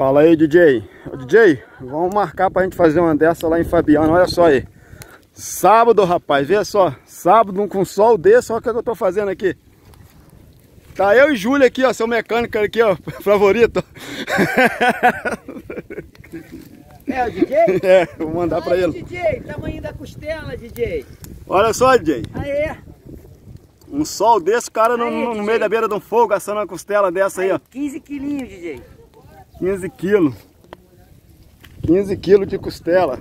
Fala aí, DJ. Ô, DJ, vamos marcar pra gente fazer uma dessa lá em Fabiano. Olha só aí. Sábado, rapaz, vê só. Sábado com sol desse, olha o que eu tô fazendo aqui. Tá eu e Júlio aqui, ó, seu mecânico aqui, ó, favorito. É o DJ? É, vou mandar Aí, pra ele. DJ, tamanho da costela, DJ. Olha só, DJ. Aê, Um sol desse, o cara no, Aí, no- no meio da beira de um fogo, assando uma costela dessa aí, ó. 15 quilinhos, DJ. 15 quilos. 15 quilos de costela.